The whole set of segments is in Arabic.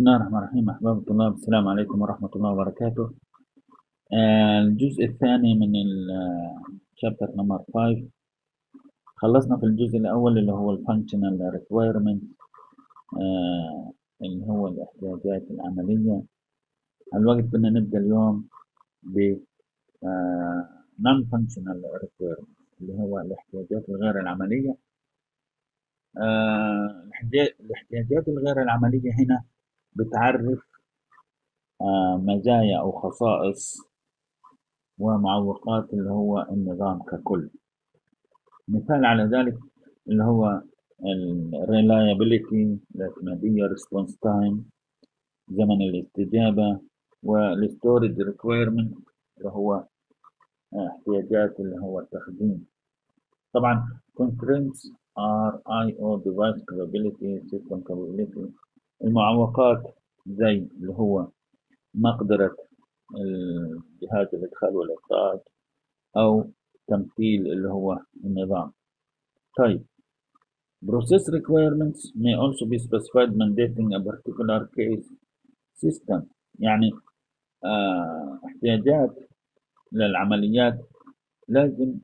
الله الرحمن الرحيم أحباب الطلاب السلام عليكم ورحمة الله وبركاته الجزء الثاني من ال chapter number 5 خلصنا في الجزء الأول اللي هو ال functional requirement اللي هو الاحتياجات العملية. الوقت بدنا نبدأ اليوم ب non functional requirement اللي هو الاحتياجات الغير العملية. آه، الاحتياجات الغير العملية هنا بتعرف آه، مزايا أو خصائص ومعوقات اللي هو النظام ككل. مثال على ذلك اللي هو ال reliability الاعتمادية response time زمن الاستجابة والستورج requirement اللي هو احتياجات اللي هو التخزين. طبعا constraints are I/O device capability system capability المعوقات زي اللي هو مقدرة الجهاز الإدخال والإخراج أو تمثيل اللي هو النظام. طيب process requirements may also be specified mandating a particular case system. يعني آه احتياجات للعمليات لازم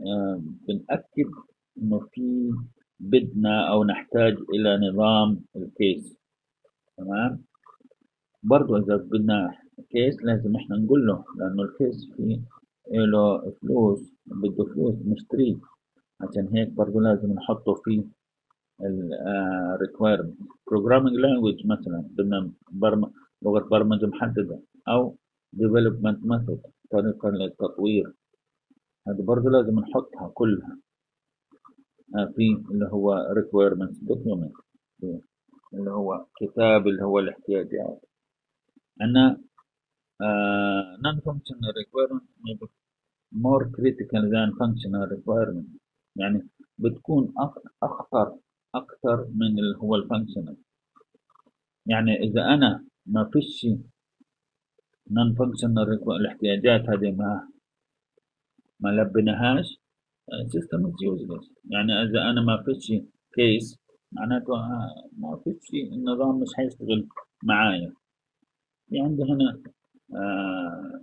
آه بنأكد إنه في بدنا أو نحتاج إلى نظام الكيس تمام؟ برضو إذا بدنا كيس لازم إحنا نقول له لأنه الكيس فيه له فلوس بده فلوس نشتريه. عشان هيك برضو لازم نحطه في ال requirement. Programming language مثلا بدنا برم... لغة برمجة محددة أو development method طريقة للتطوير. هذه برضو لازم نحطها كلها في اللي هو requirements document. اللي هو كتاب اللي هو الاحتياجات. عندنا uh, non-functional requirement more critical than functional requirement. يعني بتكون أخطر أكثر من اللي هو functional يعني إذا أنا ما فيش non functional الاحتياجات هذه ما ما لبناهاش system is useless. يعني إذا أنا ما فيش كيس معناته ما فيش النظام مش هيشتغل معايا في عندي هنا آه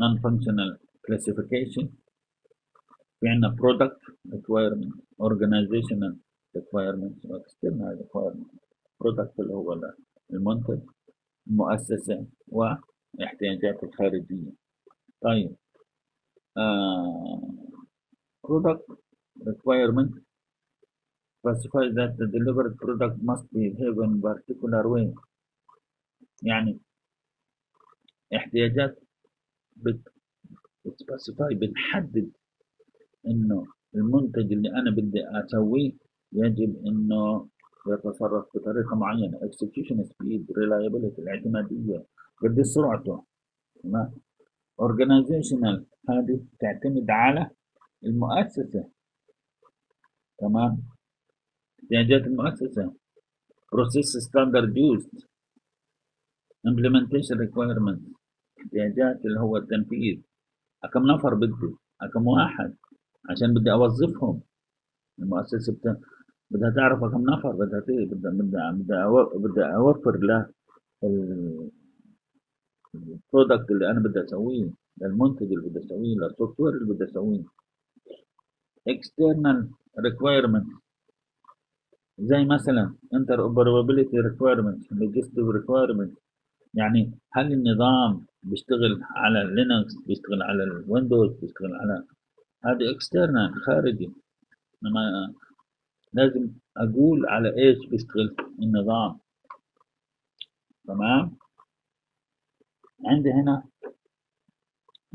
non functional classification في عندنا product requirement organizational requirements external requirement product اللي هو المنتج المؤسسة واحتياجات الخارجية طيب uh, product requirement specifies that the delivered product must behave in particular way. يعني احتياجات بت specify بتحدد إنه المنتج اللي أنا بدي أسويه يجب إنه يتصرف بطريقة معينة. Execution speed reliability الاعتمادية قد سرعته. تمام؟ Organizational هذه تعتمد على المؤسسة. تمام؟ احتياجات المؤسسة. Process standard used. Implementation requirements احتياجات اللي هو التنفيذ. كم نفر بدي؟ كم واحد؟ عشان بدي أوظفهم. المؤسسة بت... بدها تعرف كم نفر بدها بدها بدها بدها بدها أوفر له ال product اللي أنا بدي أسويه للمنتج اللي بدي أسويه لل software اللي بدي أسويه. External requirement. زي مثلا interoperability requirement logistic requirement يعني هل النظام بيشتغل على Linux بيشتغل على ال Windows بيشتغل على هذه external خارجي. لما لازم أقول على إيش بيشتغل النظام. تمام؟ عندي هنا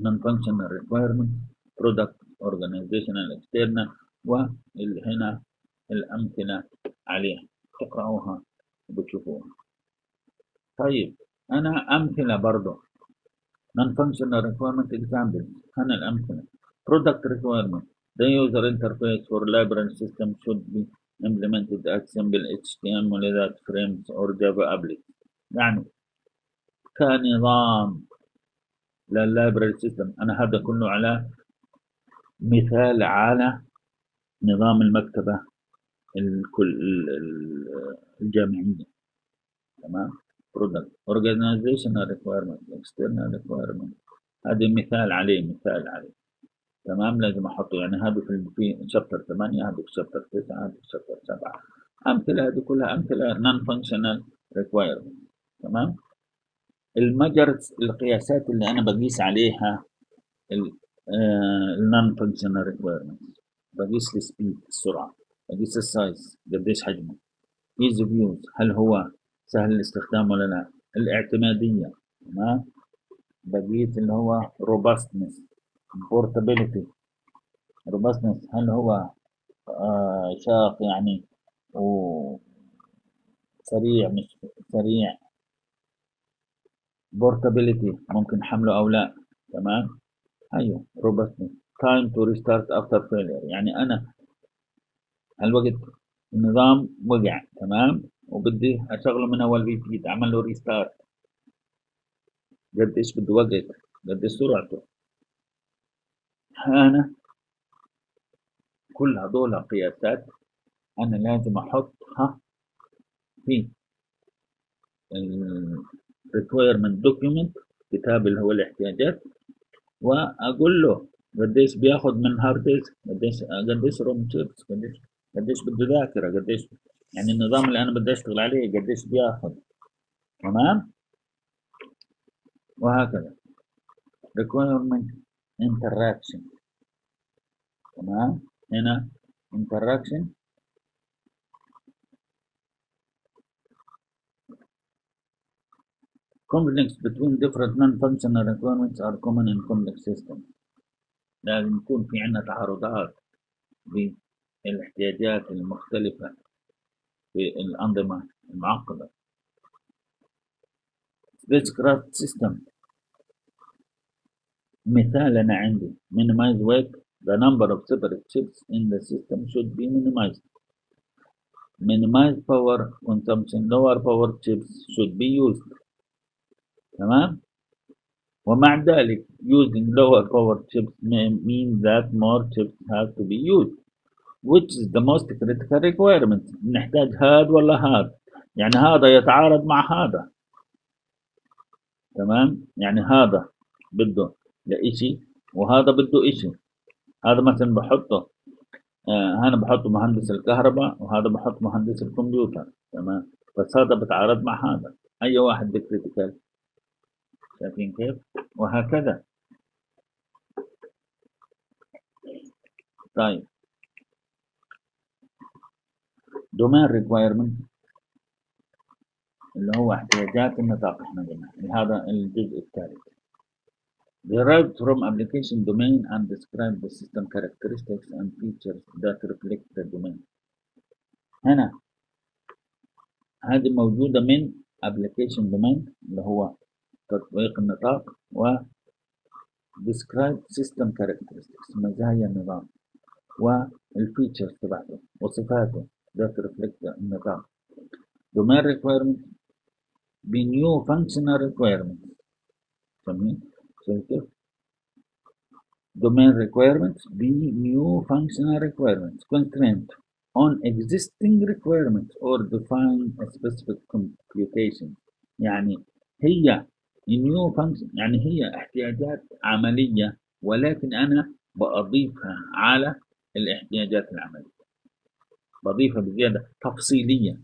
non-functional requirement product organizational external وهنا الأمثلة عليها تقرأوها وبتشوفوها طيب أنا أمثلة برضو non-functional requirement example هنا الأمثلة product requirement the user interface for library system should be implemented as simple HTML without frames or Java applet يعني كنظام لل library system أنا هذا كله على مثال على نظام المكتبة الكل ال- ال- الجامعية تمام؟ Product organizational requirement external requirement. هذا مثال عليه مثال عليه. تمام؟ لازم أحطه. يعني هذا في chapter 8 هذا في chapter 9 هذا في chapter 7 أمثلة هذه كلها أمثلة non functional requirement. تمام؟ ال measures القياسات اللي أنا بقيس عليها ال non functional requirement بقيس ال speed السرعه بقيس ال size قديش حجمه. ease of use هل هو سهل الاستخدام ولا لا؟ الاعتمادية تمام؟ بقيس اللي هو robustness portability robustness هل هو آه شاق يعني و سريع مش سريع. portability ممكن حمله أو لا تمام؟ أيوه robustness. time to restart after failure يعني أنا الوقت النظام وقع تمام؟ وبدي أشغله من أول وجديد اعمل له ريستارت قد إيش بده وقت قد إيش سرعته. أنا كل هذول قياسات أنا لازم أحطها في requirement document كتاب اللي هو الاحتياجات وأقول له قديش بياخد من hard disk قديش قديش ROM chips قديش قديش بده ذاكره قديش يعني النظام اللي أنا بدي اشتغل عليه قديش بياخد تمام وهكذا requirement interaction تمام هنا interaction conflicts between different non-functional requirements are common in complex systems لازم يكون في عندنا تعارضات بالاحتياجات المختلفة في الأنظمة المعقدة spacecraft system مثال أنا عندي minimize weight the number of separate chips in the system should be minimized minimize power consumption lower power chips should be used تمام ومع ذلك using lower power chips may mean that more chips have to be used which is the most critical requirement. نحتاج هذا ولا هذا يعني هذا يتعارض مع هذا. تمام؟ يعني هذا بده لإشي وهذا بده إشي. هذا مثلا بحطه آه أنا بحطه مهندس الكهرباء وهذا بحط مهندس الكمبيوتر. تمام؟ بس هذا بتعارض مع هذا. أي واحد بكريتيكال شايفين كيف؟ وهكذا. طيب. Domain requirement اللي هو احتياجات النطاق إحنا قلنا هذا الجزء الثالث derived from application domain and describe the system characteristics and features that reflect the domain هنا هذه موجودة من application domain اللي هو تطبيق النطاق و describe system characteristics مزايا النظام والفيتشرز تبعته وصفاته that reflect النظام domain requirement be new functional requirements فاهمين؟ شايف كيف؟ domain requirements be new functional requirements constraint on existing requirements or define a specific computation يعني هي new function يعني هي احتياجات عملية ولكن أنا بأضيفها على الاحتياجات العملية بضيفها بزيادة تفصيلية.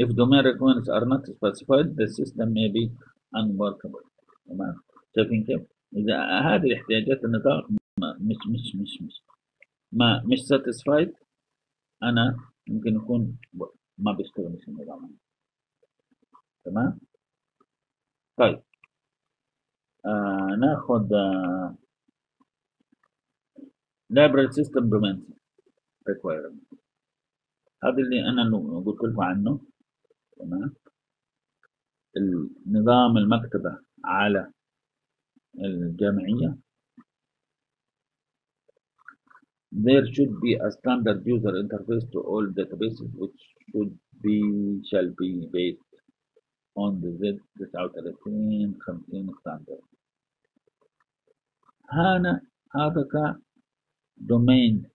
If domain requirements are not specified the system may be unworkable. تمام. شايفين كيف؟ إذا هذه الاحتياجات النطاق مش مش مش مش ما مش satisfied أنا ممكن يكون ما بيشتغلش النظام. تمام؟ طيب. آه ناخد آه library system domain requirement هذا اللي أنا قلت لكم عنه تمام النظام المكتبة على الجامعية there should be a standard user interface to all databases which should be shall be based on the Z39 50 standard هنا هذا ك domain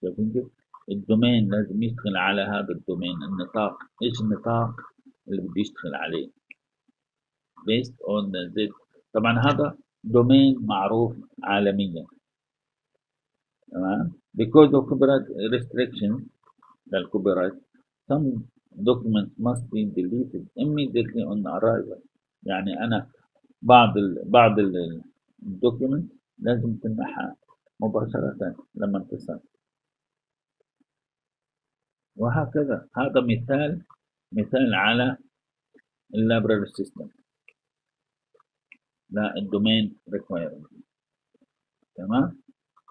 كيف ال domain لازم يشتغل على هذا ال domain النطاق. إيش النطاق اللي بده يشتغل عليه؟ based on the طبعا هذا domain معروف عالميا. تمام؟ because of copyright restriction لل copyright some documents must be deleted immediately on arrival. يعني أنا بعض ال بعض ال document لازم تمحى مباشرة لما تصل وهكذا. هذا مثال مثال على ال library system لا ال domain requirement تمام؟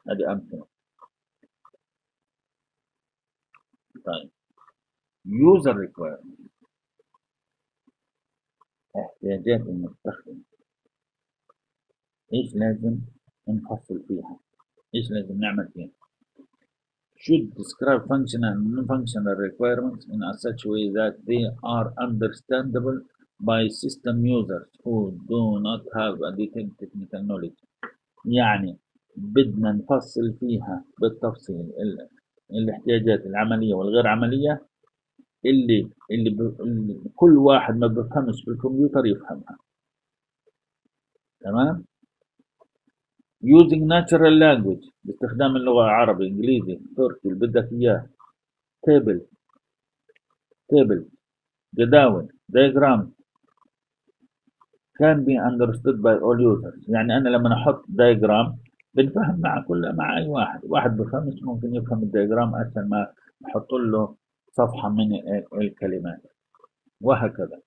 هذه أمثلة. طيب. User requirement احتياجات المستخدم. إيش لازم نفصل فيها؟ إيش لازم نعمل فيها؟ Should describe functional and non-functional requirements in a such way that they are understandable by system users who do not have a detailed technical knowledge يعني بدنا نفصل فيها بالتفصيل ال- الاحتياجات العملية والغير عملية اللي اللي, ب... اللي كل واحد ما بفهمش في الكمبيوتر يفهمها تمام using natural language باستخدام اللغة العربية إنجليزي تركي اللي بدك إياه. Table. Table. جداول. Diagram. Can be understood by all users. يعني أنا لما أحط diagram بنفهم مع كل مع أي واحد. واحد بفهمش ممكن يفهم الدياجرام أسهل ما أحط له صفحة من ال- الكلمات. وهكذا.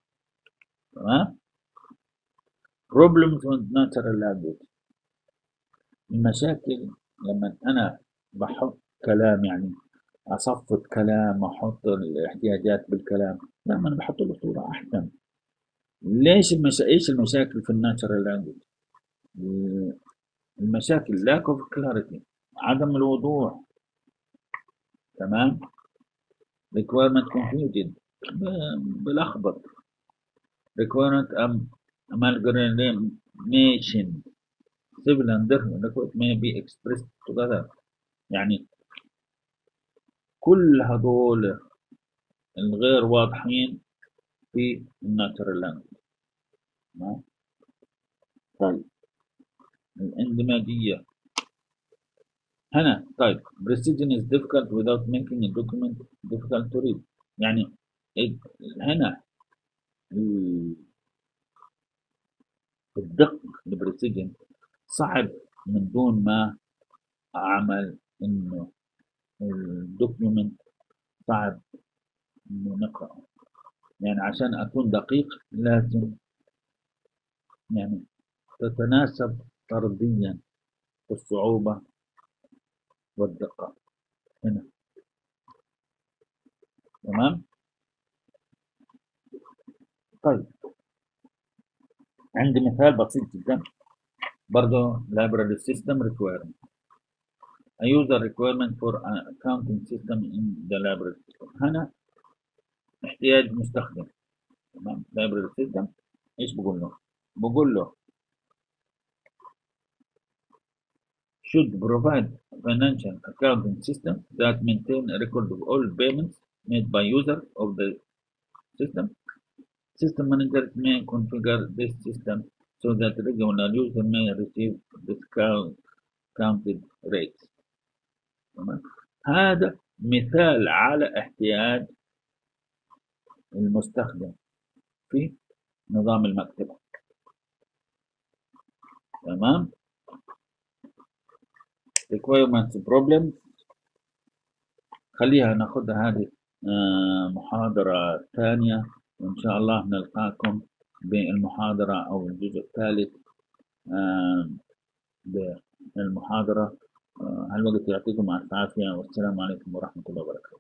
تمام؟ Problems with natural language. المشاكل لما أنا بحط كلام يعني اصفط كلام أحط الاحتياجات بالكلام أنا بحط له صورة احسن ليش المشا... إيش المشاكل في الناتشرال لانجوج؟ المشاكل lack of clarity عدم الوضوح. تمام؟ requirement confused بلخبط requirement am amalgamation. Civil and different requirement may be expressed together يعني كل هذول الغير واضحين في الناتشرال لانجوج تمام طيب الاندماجية هنا طيب precision is difficult without making a document difficult to read يعني هنا ال- الدقة ال precision صعب من دون ما أعمل إنه ال document صعب إنه نقرأه. يعني عشان أكون دقيق لازم يعني تتناسب طرديا الصعوبة والدقة. هنا. تمام؟ طيب. عندي مثال بسيط جدا. برضو library system requirement a user requirement for an accounting system in the library system هنا احتياج مستخدم تمام library system ايش بقول له بقول له should provide financial accounting system that maintain a record of all payments made by user of the system. System managers may configure this system so that regular user may receive discounted rates. تمام؟ هذا مثال على احتياج المستخدم في نظام المكتبة تمام requirements problems خليها ناخدها هذه آه، محاضرة ثانية وإن شاء الله نلقاكم بالمحاضرة أو الجزء الثالث بالمحاضرة آه، هالوقت يعطيكم العافية والسلام عليكم ورحمة الله وبركاته.